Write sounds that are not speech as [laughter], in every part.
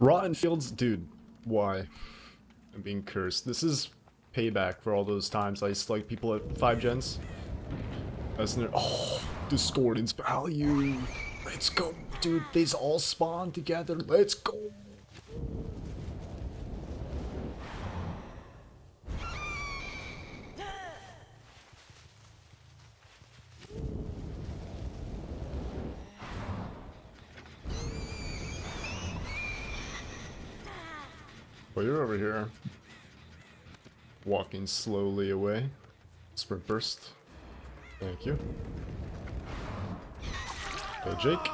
Rotten Fields, dude, why? I'm being cursed. This is payback for all those times I like people at 5 gens. That's near- Oh, Discordance value. Let's go, dude. These all spawn together. Let's go. Well, you're over here. Walking slowly away. Sprint burst. Thank you. Hey, Jake.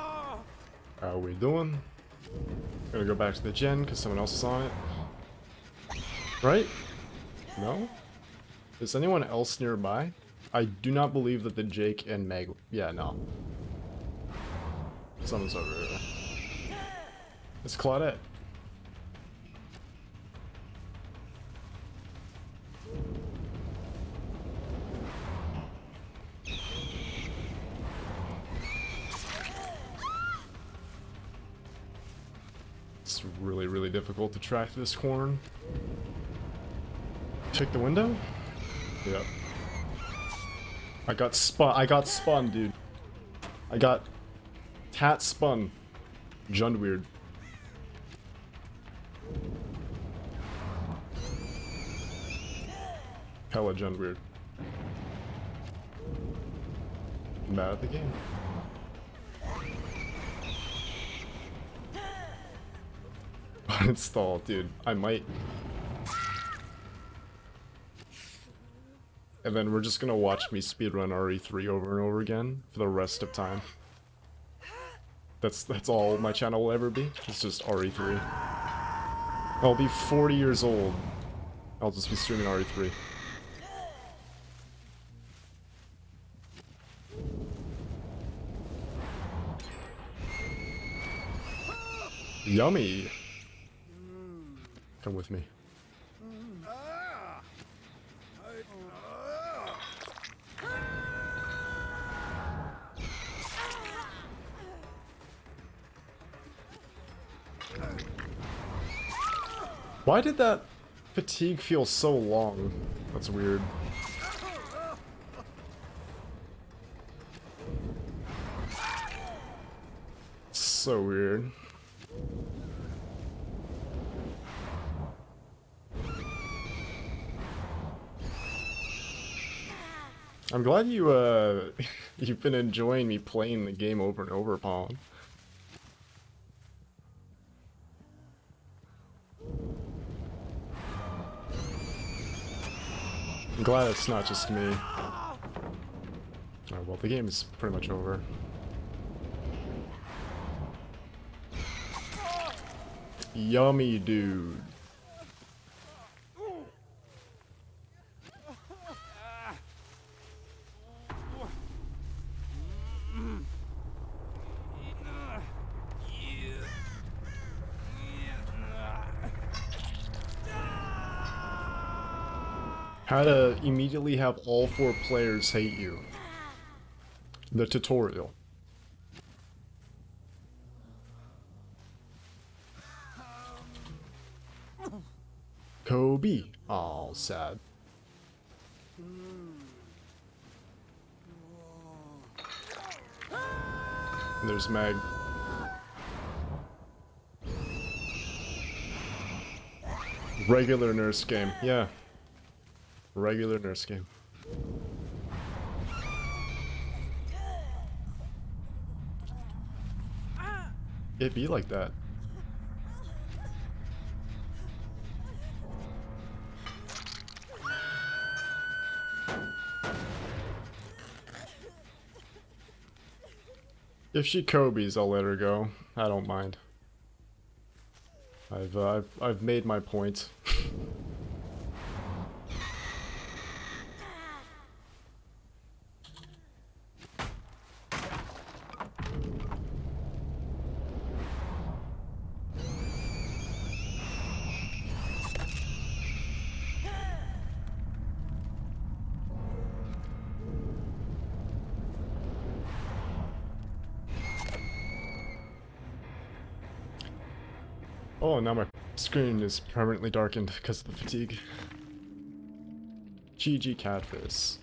How we doing? Gonna go back to the gen because someone else is on it. Right? No? Is anyone else nearby? I do not believe that the Jake and Meg... Yeah, no. Someone's over there. It's Claudette. Really, difficult to track this corn. Check the window? Yep. I got spun. I got spun, dude. I got tat spun. Jund weird. Hella Jund weird. Mad at the game. Uninstall, [laughs] dude. I might. And then we're just gonna watch me speedrun RE3 over and over again for the rest of time. That's that's all my channel will ever be. It's just RE3. I'll be 40 years old. I'll just be streaming RE3. Yummy! Come with me. Why did that fatigue feel so long? That's weird. So weird. I'm glad you, uh, [laughs] you've been enjoying me playing the game over and over, Paul. I'm glad it's not just me. Oh, well, the game is pretty much over. Yummy, dude. How to immediately have all four players hate you. The tutorial. Kobe. All sad. There's Meg. Regular nurse game, yeah. Regular nurse game. It be like that. If she Kobe's, I'll let her go. I don't mind. I've uh, I've I've made my point. [laughs] Oh, now my screen is permanently darkened because of the fatigue. GG Catfish.